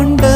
ஆண்ட